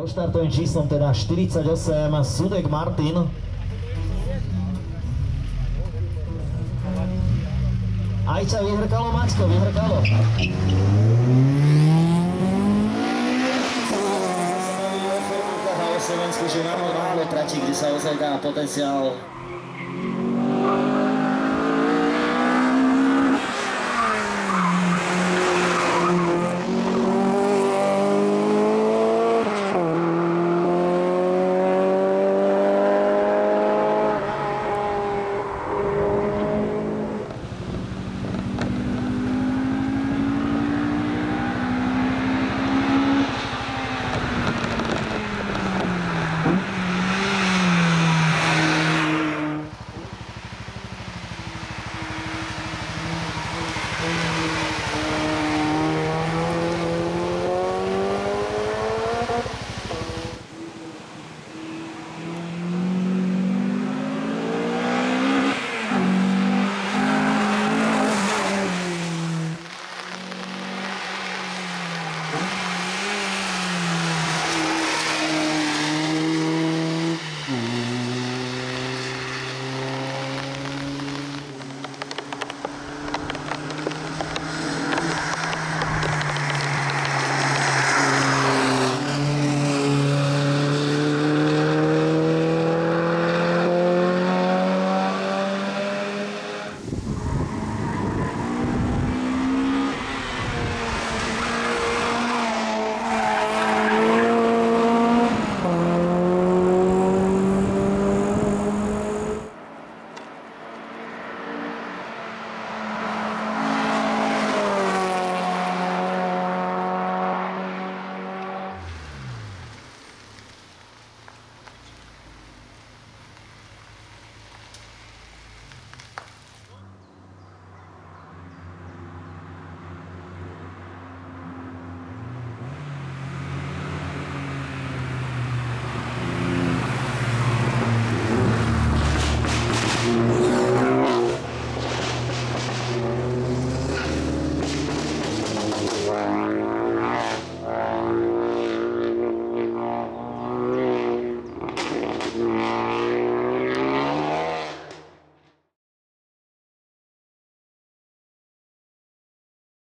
So štartovým číslom teda 48 Sudek Martin. Ajča vyhrkalo Mačko, vyhrkalo. Slovensku, že málo, málo tračí, kde sa ozaj dá potenciál